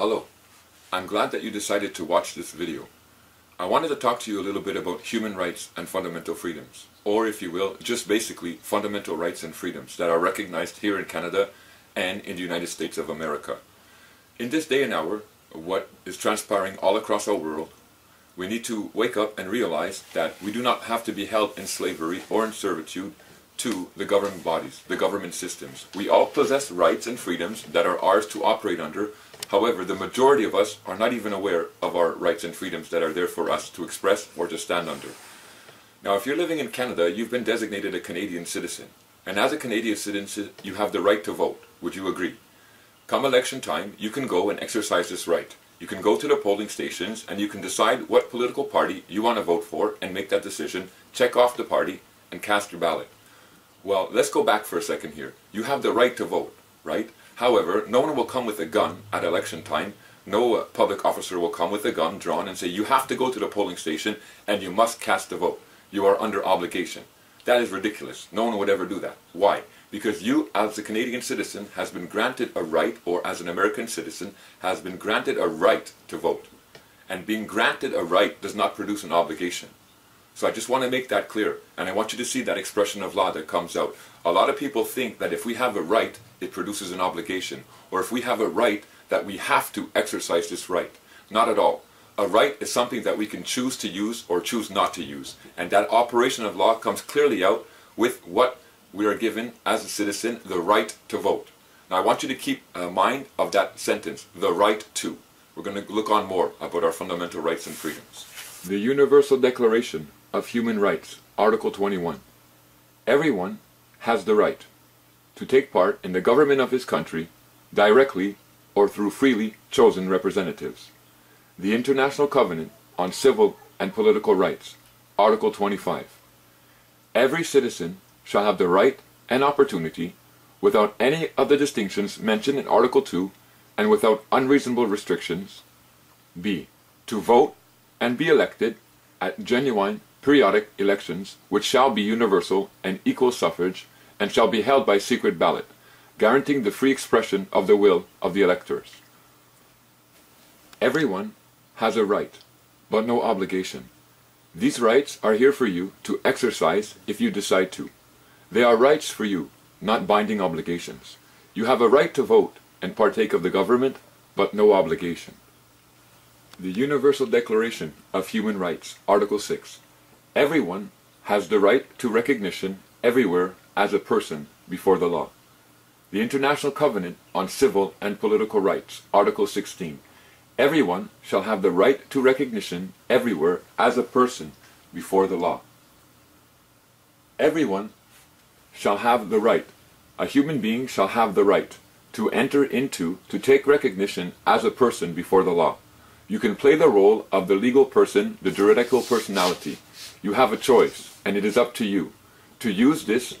Hello. I'm glad that you decided to watch this video. I wanted to talk to you a little bit about human rights and fundamental freedoms, or if you will, just basically fundamental rights and freedoms that are recognized here in Canada and in the United States of America. In this day and hour, what is transpiring all across our world, we need to wake up and realize that we do not have to be held in slavery or in servitude to the government bodies, the government systems. We all possess rights and freedoms that are ours to operate under. However, the majority of us are not even aware of our rights and freedoms that are there for us to express or to stand under. Now, if you're living in Canada, you've been designated a Canadian citizen. And as a Canadian citizen, you have the right to vote. Would you agree? Come election time, you can go and exercise this right. You can go to the polling stations and you can decide what political party you want to vote for and make that decision, check off the party, and cast your ballot. Well, let's go back for a second here. You have the right to vote, right? However, no one will come with a gun at election time. No uh, public officer will come with a gun drawn and say, you have to go to the polling station and you must cast a vote. You are under obligation. That is ridiculous. No one would ever do that. Why? Because you, as a Canadian citizen, has been granted a right, or as an American citizen, has been granted a right to vote. And being granted a right does not produce an obligation. So I just want to make that clear, and I want you to see that expression of law that comes out. A lot of people think that if we have a right, it produces an obligation, or if we have a right, that we have to exercise this right. Not at all. A right is something that we can choose to use or choose not to use, and that operation of law comes clearly out with what we are given as a citizen, the right to vote. Now I want you to keep uh, mind of that sentence, the right to. We're going to look on more about our fundamental rights and freedoms. The Universal Declaration of Human Rights, Article 21. Everyone has the right to take part in the government of his country directly or through freely chosen representatives. The International Covenant on Civil and Political Rights, Article 25. Every citizen shall have the right and opportunity, without any of the distinctions mentioned in Article 2 and without unreasonable restrictions, b. to vote and be elected at genuine periodic elections, which shall be universal and equal suffrage, and shall be held by secret ballot, guaranteeing the free expression of the will of the electors. Everyone has a right, but no obligation. These rights are here for you to exercise if you decide to. They are rights for you, not binding obligations. You have a right to vote and partake of the government, but no obligation. The Universal Declaration of Human Rights, Article 6. Everyone has the right to recognition everywhere as a person before the law. The International Covenant on Civil and Political Rights, Article 16. Everyone shall have the right to recognition everywhere as a person before the law. Everyone shall have the right, a human being shall have the right, to enter into, to take recognition as a person before the law. You can play the role of the legal person, the juridical personality. You have a choice, and it is up to you to use this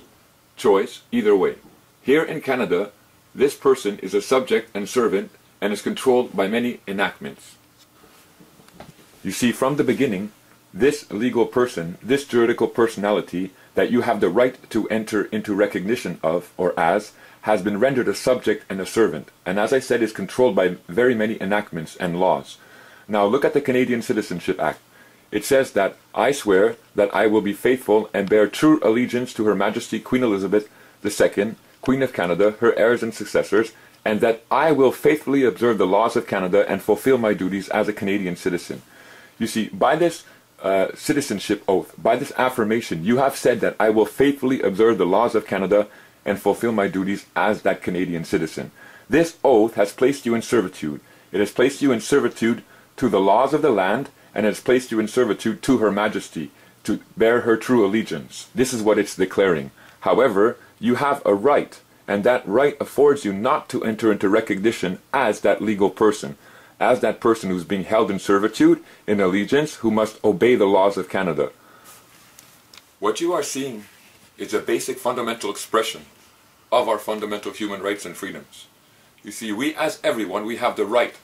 choice either way. Here in Canada, this person is a subject and servant and is controlled by many enactments. You see, from the beginning, this legal person, this juridical personality that you have the right to enter into recognition of or as, has been rendered a subject and a servant, and as I said, is controlled by very many enactments and laws. Now look at the Canadian Citizenship Act. It says that I swear that I will be faithful and bear true allegiance to Her Majesty Queen Elizabeth II, Queen of Canada, her heirs and successors, and that I will faithfully observe the laws of Canada and fulfill my duties as a Canadian citizen. You see, by this uh, citizenship oath, by this affirmation, you have said that I will faithfully observe the laws of Canada and fulfill my duties as that Canadian citizen. This oath has placed you in servitude. It has placed you in servitude to the laws of the land and has placed you in servitude to her majesty, to bear her true allegiance. This is what it's declaring. However, you have a right, and that right affords you not to enter into recognition as that legal person, as that person who's being held in servitude, in allegiance, who must obey the laws of Canada. What you are seeing is a basic fundamental expression of our fundamental human rights and freedoms. You see, we as everyone, we have the right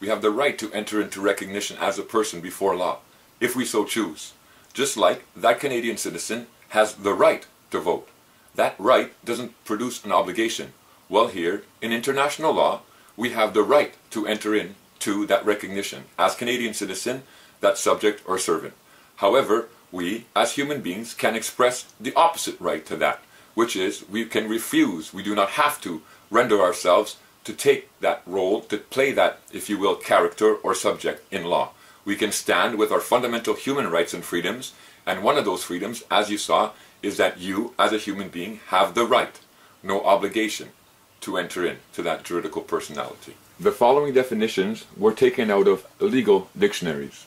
we have the right to enter into recognition as a person before law, if we so choose. Just like that Canadian citizen has the right to vote. That right doesn't produce an obligation. Well here, in international law, we have the right to enter in to that recognition as Canadian citizen, that subject or servant. However, we, as human beings, can express the opposite right to that, which is we can refuse, we do not have to render ourselves to take that role, to play that, if you will, character or subject in law. We can stand with our fundamental human rights and freedoms, and one of those freedoms, as you saw, is that you, as a human being, have the right, no obligation, to enter into that juridical personality. The following definitions were taken out of legal dictionaries.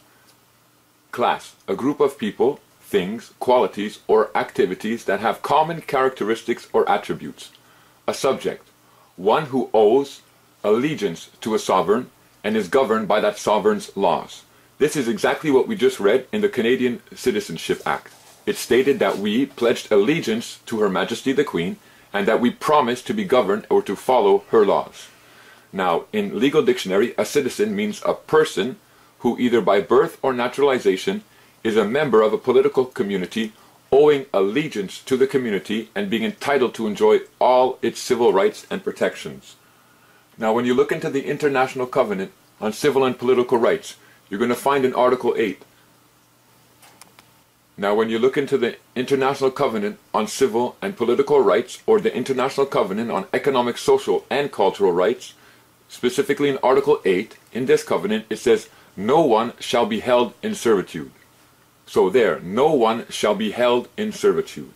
Class, a group of people, things, qualities, or activities that have common characteristics or attributes. A subject, one who owes allegiance to a sovereign and is governed by that sovereign's laws. This is exactly what we just read in the Canadian Citizenship Act. It stated that we pledged allegiance to Her Majesty the Queen and that we promised to be governed or to follow her laws. Now, in legal dictionary, a citizen means a person who either by birth or naturalization is a member of a political community owing allegiance to the community and being entitled to enjoy all its civil rights and protections. Now, when you look into the International Covenant on Civil and Political Rights, you're going to find in Article 8. Now, when you look into the International Covenant on Civil and Political Rights, or the International Covenant on Economic, Social, and Cultural Rights, specifically in Article 8, in this covenant, it says, No one shall be held in servitude. So there, no one shall be held in servitude.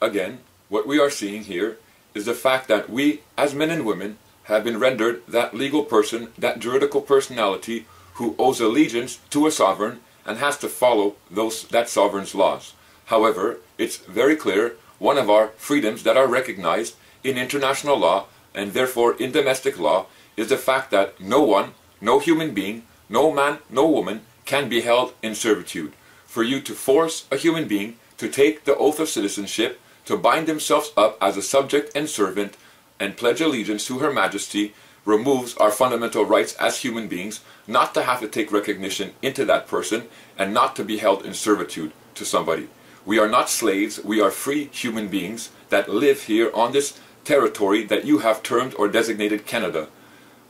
Again, what we are seeing here is the fact that we, as men and women, have been rendered that legal person, that juridical personality who owes allegiance to a sovereign and has to follow those that sovereign's laws. However, it's very clear one of our freedoms that are recognized in international law and therefore in domestic law is the fact that no one, no human being, no man, no woman can be held in servitude. For you to force a human being to take the oath of citizenship, to bind themselves up as a subject and servant, and pledge allegiance to Her Majesty, removes our fundamental rights as human beings not to have to take recognition into that person and not to be held in servitude to somebody. We are not slaves, we are free human beings that live here on this territory that you have termed or designated Canada.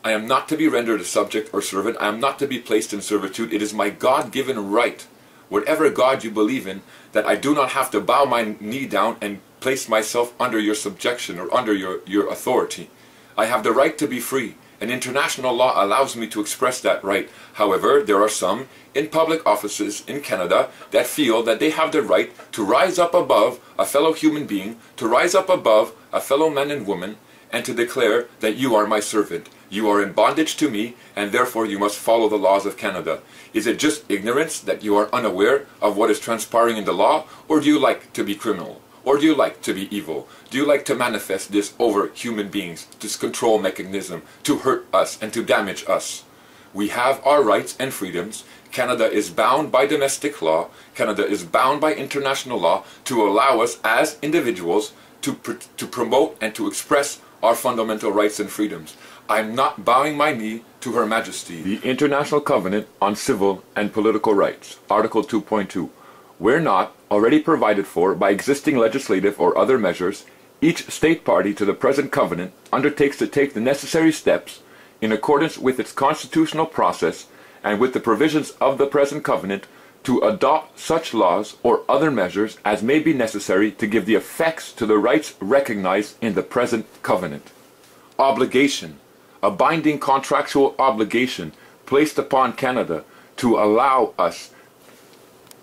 I am not to be rendered a subject or servant. I am not to be placed in servitude. It is my God-given right, whatever God you believe in, that I do not have to bow my knee down and place myself under your subjection or under your, your authority. I have the right to be free, and international law allows me to express that right. However, there are some in public offices in Canada that feel that they have the right to rise up above a fellow human being, to rise up above a fellow man and woman, and to declare that you are my servant. You are in bondage to me, and therefore you must follow the laws of Canada. Is it just ignorance that you are unaware of what is transpiring in the law, or do you like to be criminal? Or do you like to be evil? Do you like to manifest this over human beings, this control mechanism, to hurt us and to damage us? We have our rights and freedoms. Canada is bound by domestic law. Canada is bound by international law to allow us as individuals to, pr to promote and to express our fundamental rights and freedoms. I'm not bowing my knee to Her Majesty. The International Covenant on Civil and Political Rights, Article 2.2. Where not already provided for by existing legislative or other measures, each state party to the present covenant undertakes to take the necessary steps in accordance with its constitutional process and with the provisions of the present covenant to adopt such laws or other measures as may be necessary to give the effects to the rights recognized in the present covenant. Obligation, a binding contractual obligation placed upon Canada to allow us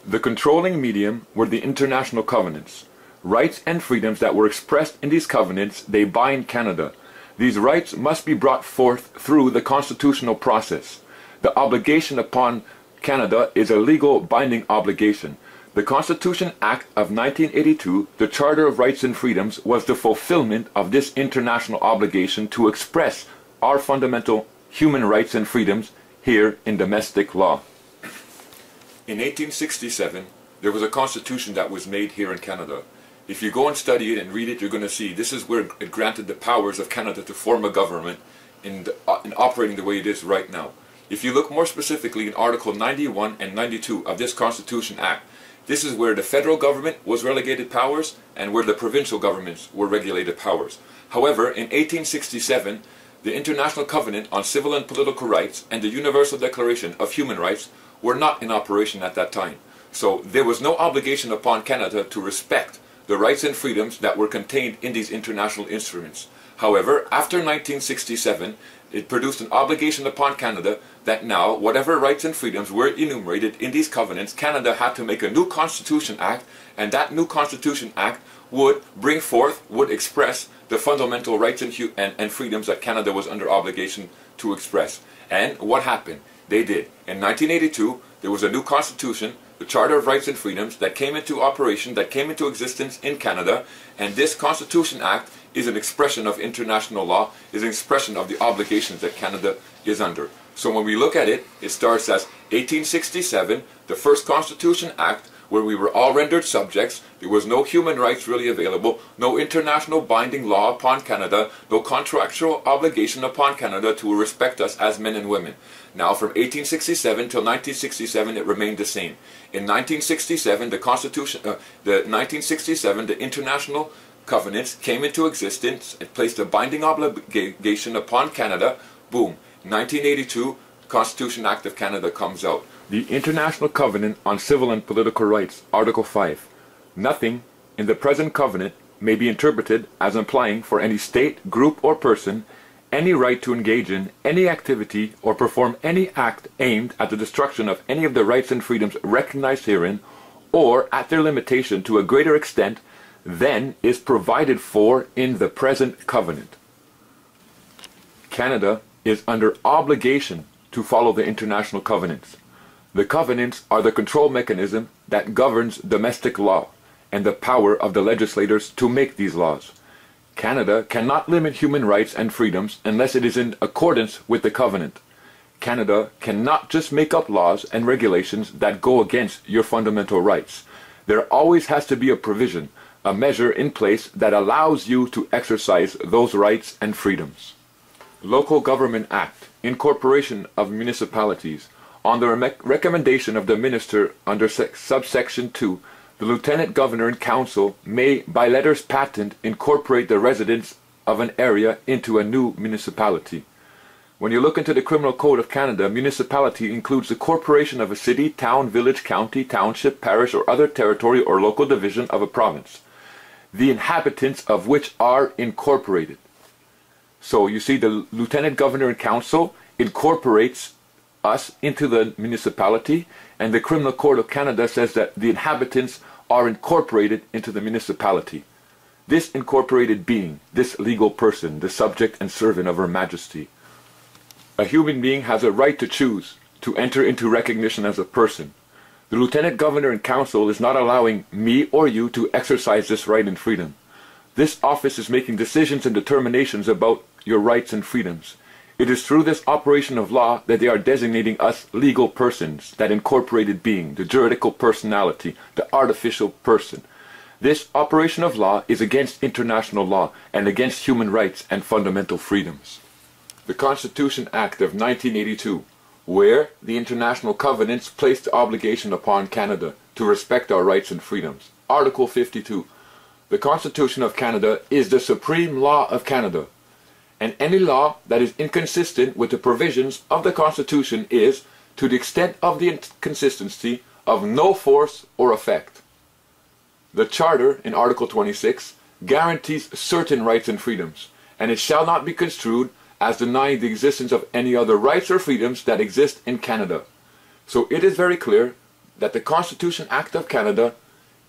the controlling medium were the international covenants. Rights and freedoms that were expressed in these covenants, they bind Canada. These rights must be brought forth through the constitutional process. The obligation upon Canada is a legal binding obligation. The Constitution Act of 1982, the Charter of Rights and Freedoms, was the fulfillment of this international obligation to express our fundamental human rights and freedoms here in domestic law. In 1867, there was a constitution that was made here in Canada. If you go and study it and read it, you're going to see this is where it granted the powers of Canada to form a government in, the, uh, in operating the way it is right now. If you look more specifically in Article 91 and 92 of this Constitution Act, this is where the federal government was relegated powers and where the provincial governments were regulated powers. However, in 1867, the International Covenant on Civil and Political Rights and the Universal Declaration of Human Rights were not in operation at that time. So there was no obligation upon Canada to respect the rights and freedoms that were contained in these international instruments. However, after 1967, it produced an obligation upon Canada that now, whatever rights and freedoms were enumerated in these covenants, Canada had to make a new Constitution Act, and that new Constitution Act would bring forth, would express the fundamental rights and, and, and freedoms that Canada was under obligation to express. And what happened? They did. In 1982, there was a new Constitution the Charter of Rights and Freedoms that came into operation, that came into existence in Canada, and this Constitution Act is an expression of international law, is an expression of the obligations that Canada is under. So when we look at it, it starts as 1867, the first Constitution Act, where we were all rendered subjects, there was no human rights really available, no international binding law upon Canada, no contractual obligation upon Canada to respect us as men and women. Now from 1867 till 1967 it remained the same. In 1967 the Constitution, uh, the 1967 the international covenants came into existence, it placed a binding obligation upon Canada, boom, 1982 Constitution Act of Canada comes out. The International Covenant on Civil and Political Rights, Article 5. Nothing in the present covenant may be interpreted as implying for any state, group, or person any right to engage in any activity or perform any act aimed at the destruction of any of the rights and freedoms recognized herein, or at their limitation to a greater extent than is provided for in the present covenant. Canada is under obligation to follow the international covenants. The covenants are the control mechanism that governs domestic law and the power of the legislators to make these laws. Canada cannot limit human rights and freedoms unless it is in accordance with the covenant. Canada cannot just make up laws and regulations that go against your fundamental rights. There always has to be a provision, a measure in place that allows you to exercise those rights and freedoms. Local Government Act, Incorporation of Municipalities, on the re recommendation of the minister under subsection 2, the lieutenant governor and council may, by letters patent, incorporate the residents of an area into a new municipality. When you look into the Criminal Code of Canada, municipality includes the corporation of a city, town, village, county, township, parish, or other territory or local division of a province, the inhabitants of which are incorporated. So you see the lieutenant governor and council incorporates us into the municipality, and the Criminal Court of Canada says that the inhabitants are incorporated into the municipality. This incorporated being, this legal person, the subject and servant of Her Majesty. A human being has a right to choose to enter into recognition as a person. The Lieutenant Governor and Council is not allowing me or you to exercise this right and freedom. This office is making decisions and determinations about your rights and freedoms. It is through this operation of law that they are designating us legal persons, that incorporated being, the juridical personality, the artificial person. This operation of law is against international law and against human rights and fundamental freedoms. The Constitution Act of 1982, where the international covenants place the obligation upon Canada to respect our rights and freedoms. Article 52. The Constitution of Canada is the supreme law of Canada and any law that is inconsistent with the provisions of the Constitution is, to the extent of the inconsistency, of no force or effect. The Charter, in Article 26, guarantees certain rights and freedoms, and it shall not be construed as denying the existence of any other rights or freedoms that exist in Canada. So it is very clear that the Constitution Act of Canada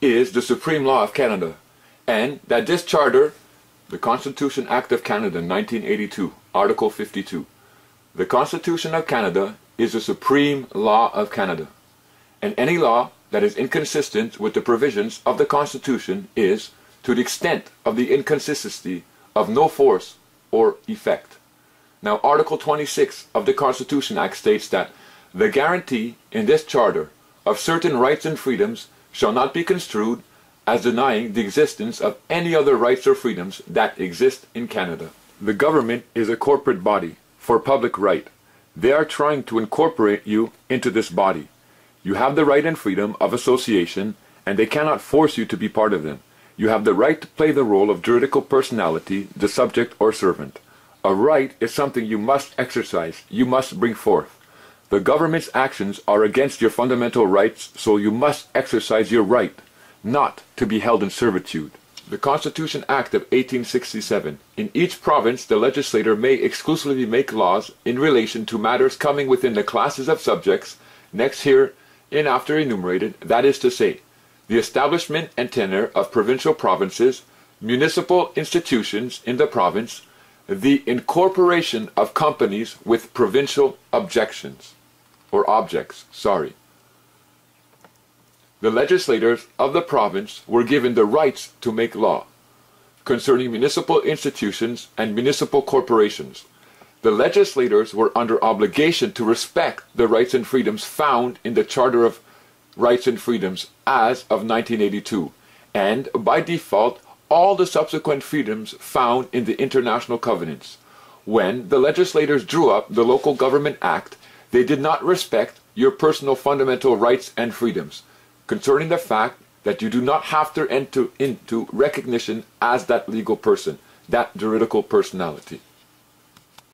is the supreme law of Canada, and that this Charter the Constitution Act of Canada 1982, Article 52. The Constitution of Canada is the supreme law of Canada, and any law that is inconsistent with the provisions of the Constitution is, to the extent of the inconsistency, of no force or effect. Now, Article 26 of the Constitution Act states that the guarantee in this charter of certain rights and freedoms shall not be construed as denying the existence of any other rights or freedoms that exist in Canada. The government is a corporate body for public right. They are trying to incorporate you into this body. You have the right and freedom of association, and they cannot force you to be part of them. You have the right to play the role of juridical personality, the subject or servant. A right is something you must exercise, you must bring forth. The government's actions are against your fundamental rights, so you must exercise your right, not to be held in servitude. The Constitution Act of 1867. In each province, the legislator may exclusively make laws in relation to matters coming within the classes of subjects next here and after enumerated, that is to say, the establishment and tenure of provincial provinces, municipal institutions in the province, the incorporation of companies with provincial objections, or objects, sorry. The legislators of the province were given the rights to make law concerning municipal institutions and municipal corporations. The legislators were under obligation to respect the rights and freedoms found in the Charter of Rights and Freedoms as of 1982, and by default all the subsequent freedoms found in the international covenants. When the legislators drew up the Local Government Act, they did not respect your personal fundamental rights and freedoms concerning the fact that you do not have to enter into recognition as that legal person, that juridical personality.